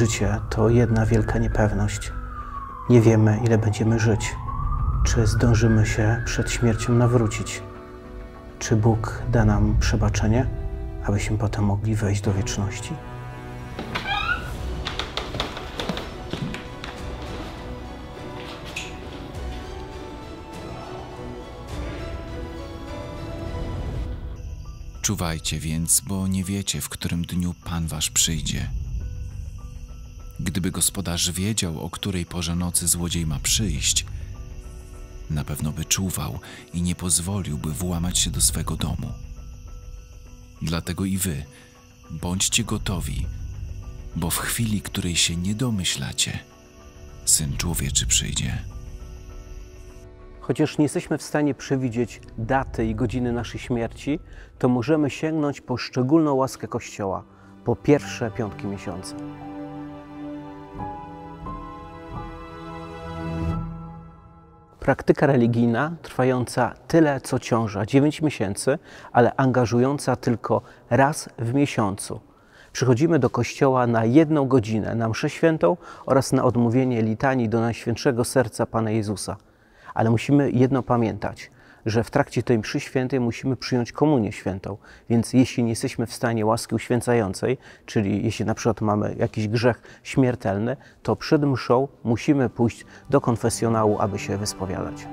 Życie to jedna wielka niepewność. Nie wiemy, ile będziemy żyć. Czy zdążymy się przed śmiercią nawrócić? Czy Bóg da nam przebaczenie, abyśmy potem mogli wejść do wieczności? Czuwajcie więc, bo nie wiecie, w którym dniu Pan wasz przyjdzie. Gdyby gospodarz wiedział, o której porze nocy złodziej ma przyjść, na pewno by czuwał i nie pozwoliłby włamać się do swego domu. Dlatego i wy bądźcie gotowi, bo w chwili, której się nie domyślacie, syn człowieczy przyjdzie. Chociaż nie jesteśmy w stanie przewidzieć daty i godziny naszej śmierci, to możemy sięgnąć po szczególną łaskę Kościoła, po pierwsze piątki miesiąca. Praktyka religijna trwająca tyle co ciąża 9 miesięcy, ale angażująca tylko raz w miesiącu. Przychodzimy do kościoła na jedną godzinę na mszę świętą oraz na odmówienie litanii do Najświętszego Serca Pana Jezusa. Ale musimy jedno pamiętać, że w trakcie tej mszy świętej musimy przyjąć komunię świętą. Więc jeśli nie jesteśmy w stanie łaski uświęcającej, czyli jeśli na przykład mamy jakiś grzech śmiertelny, to przed mszą musimy pójść do konfesjonału, aby się wyspowiadać.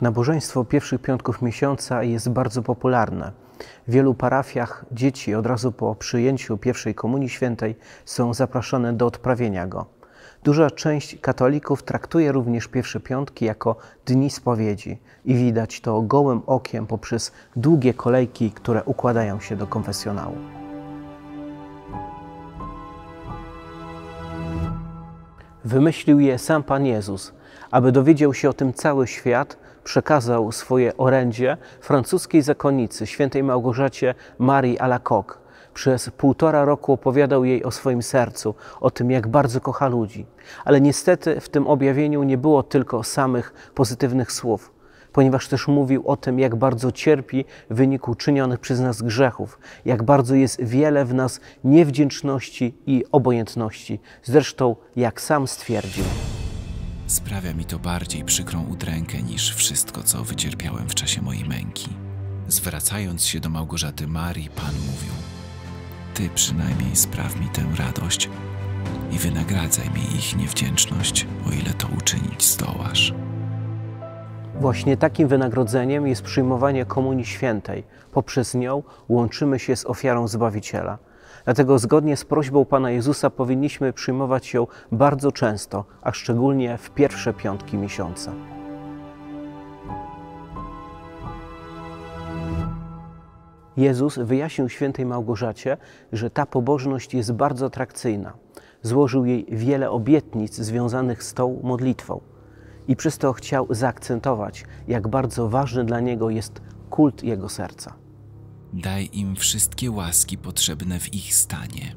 Nabożeństwo pierwszych piątków miesiąca jest bardzo popularne. W wielu parafiach dzieci od razu po przyjęciu pierwszej komunii świętej są zapraszane do odprawienia go. Duża część katolików traktuje również pierwsze piątki jako dni spowiedzi i widać to gołym okiem poprzez długie kolejki, które układają się do konfesjonału. Wymyślił je sam Pan Jezus. Aby dowiedział się o tym cały świat, przekazał swoje orędzie francuskiej zakonnicy, świętej Małgorzacie Marii Alacoque. Przez półtora roku opowiadał jej o swoim sercu, o tym, jak bardzo kocha ludzi. Ale niestety w tym objawieniu nie było tylko samych pozytywnych słów, ponieważ też mówił o tym, jak bardzo cierpi w wyniku czynionych przez nas grzechów, jak bardzo jest wiele w nas niewdzięczności i obojętności. Zresztą, jak sam stwierdził. Sprawia mi to bardziej przykrą udrękę niż wszystko, co wycierpiałem w czasie mojej męki. Zwracając się do Małgorzaty Marii, Pan mówił: Ty przynajmniej spraw mi tę radość i wynagradzaj mi ich niewdzięczność, o ile to uczynić zdołasz. Właśnie takim wynagrodzeniem jest przyjmowanie Komunii Świętej. Poprzez nią łączymy się z ofiarą Zbawiciela. Dlatego zgodnie z prośbą Pana Jezusa powinniśmy przyjmować ją bardzo często, a szczególnie w pierwsze piątki miesiąca. Jezus wyjaśnił świętej Małgorzacie, że ta pobożność jest bardzo atrakcyjna. Złożył jej wiele obietnic związanych z tą modlitwą i przez to chciał zaakcentować, jak bardzo ważny dla niego jest kult jego serca. Daj im wszystkie łaski potrzebne w ich stanie.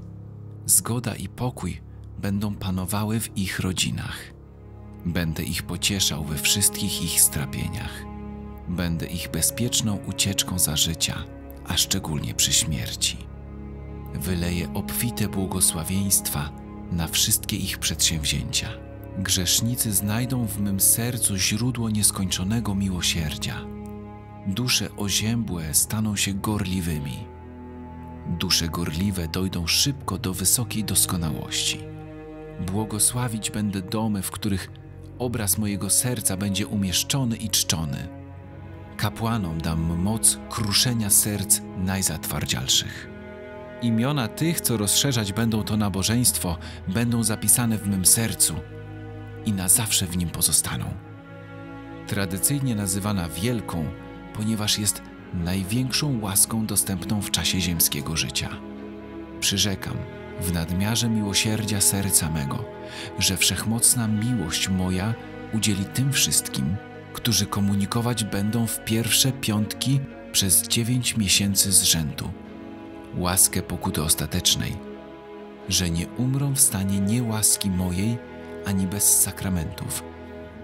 Zgoda i pokój będą panowały w ich rodzinach. Będę ich pocieszał we wszystkich ich strapieniach. Będę ich bezpieczną ucieczką za życia, a szczególnie przy śmierci. Wyleję obfite błogosławieństwa na wszystkie ich przedsięwzięcia. Grzesznicy znajdą w mym sercu źródło nieskończonego miłosierdzia dusze oziębłe staną się gorliwymi. Dusze gorliwe dojdą szybko do wysokiej doskonałości. Błogosławić będę domy, w których obraz mojego serca będzie umieszczony i czczony. Kapłanom dam moc kruszenia serc najzatwardzialszych. Imiona tych, co rozszerzać będą to nabożeństwo, będą zapisane w mym sercu i na zawsze w nim pozostaną. Tradycyjnie nazywana wielką, ponieważ jest największą łaską dostępną w czasie ziemskiego życia. Przyrzekam w nadmiarze miłosierdzia serca mego, że wszechmocna miłość moja udzieli tym wszystkim, którzy komunikować będą w pierwsze piątki przez dziewięć miesięcy z rzędu. Łaskę pokuty ostatecznej, że nie umrą w stanie niełaski mojej ani bez sakramentów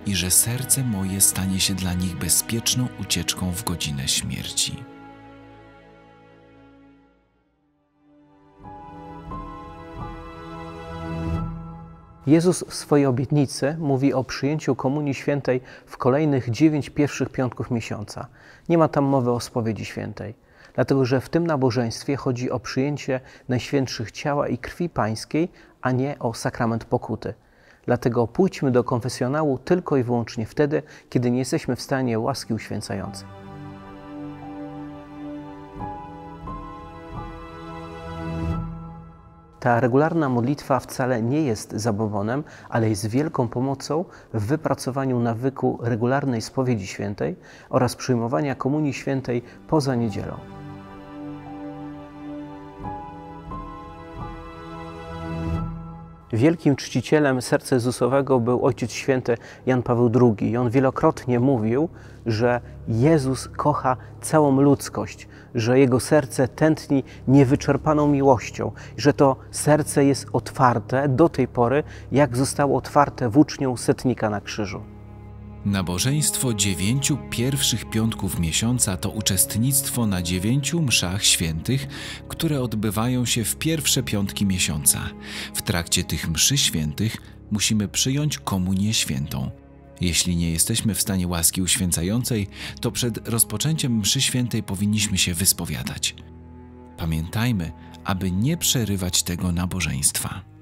i że serce moje stanie się dla nich bezpieczną ucieczką w godzinę śmierci. Jezus w swojej obietnicy mówi o przyjęciu Komunii Świętej w kolejnych dziewięć pierwszych piątków miesiąca. Nie ma tam mowy o spowiedzi świętej, dlatego że w tym nabożeństwie chodzi o przyjęcie najświętszych ciała i krwi pańskiej, a nie o sakrament pokuty. Dlatego pójdźmy do konfesjonału tylko i wyłącznie wtedy, kiedy nie jesteśmy w stanie łaski uświęcającej. Ta regularna modlitwa wcale nie jest zabobonem, ale jest wielką pomocą w wypracowaniu nawyku regularnej spowiedzi świętej oraz przyjmowania komunii świętej poza niedzielą. Wielkim czcicielem serca Jezusowego był Ojciec Święty Jan Paweł II i on wielokrotnie mówił, że Jezus kocha całą ludzkość, że Jego serce tętni niewyczerpaną miłością, że to serce jest otwarte do tej pory, jak zostało otwarte włócznią setnika na krzyżu. Nabożeństwo dziewięciu pierwszych piątków miesiąca to uczestnictwo na dziewięciu mszach świętych, które odbywają się w pierwsze piątki miesiąca. W trakcie tych mszy świętych musimy przyjąć komunię świętą. Jeśli nie jesteśmy w stanie łaski uświęcającej, to przed rozpoczęciem mszy świętej powinniśmy się wyspowiadać. Pamiętajmy, aby nie przerywać tego nabożeństwa.